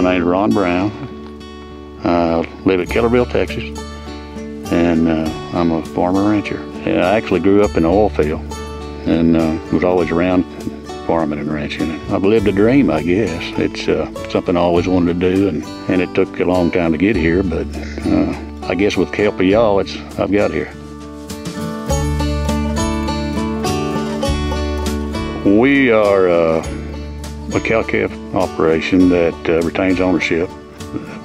name's Rob Brown. I live at Kellerville, Texas, and uh, I'm a farmer rancher. I actually grew up in the oil field and uh, was always around farming and ranching. I've lived a dream, I guess. It's uh, something I always wanted to do, and, and it took a long time to get here, but uh, I guess with the help of y'all, it's I've got here. We are a cow-calf operation that uh, retains ownership,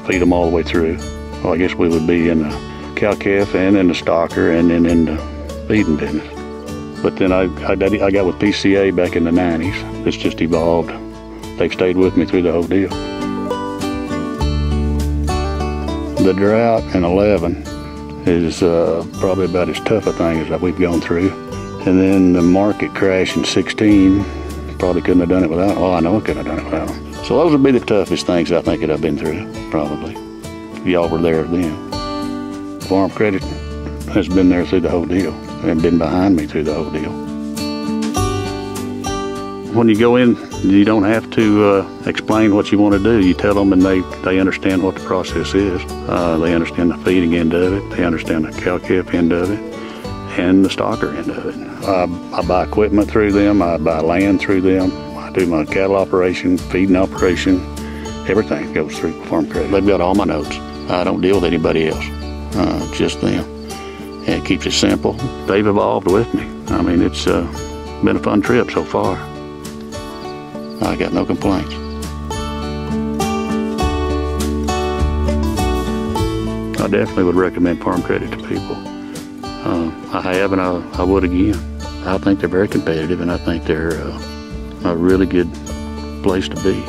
feed them all the way through. Well, I guess we would be in the cow-calf and in the stocker and then in the feeding business. But then I, I, I got with PCA back in the 90s. It's just evolved. They've stayed with me through the whole deal. The drought in 11 is uh, probably about as tough a thing as that we've gone through. And then the market crash in 16, probably couldn't have done it without, oh, I know I couldn't have done it without. So those would be the toughest things I think that I've been through, probably. If Y'all were there then. Farm Credit has been there through the whole deal and been behind me through the whole deal. When you go in, you don't have to uh, explain what you want to do. You tell them and they, they understand what the process is. Uh, they understand the feeding end of it. They understand the cow-calf end of it and the stocker end of it. I, I buy equipment through them. I buy land through them. I do my cattle operation, feeding operation. Everything goes through Farm Credit. They've got all my notes. I don't deal with anybody else, uh, just them. And it keeps it simple. They've evolved with me. I mean, it's uh, been a fun trip so far. I got no complaints. I definitely would recommend Farm Credit to people. Uh, I have and I, I, would again. I think they're very competitive and I think they're uh, a really good place to be.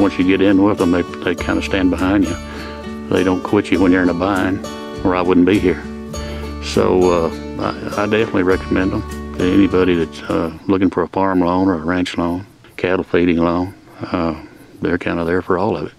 Once you get in with them, they, they kind of stand behind you. They don't quit you when you're in a bind or I wouldn't be here. So uh, I, I, definitely recommend them to anybody that's uh, looking for a farm loan or a ranch loan, cattle feeding loan. Uh, they're kind of there for all of it.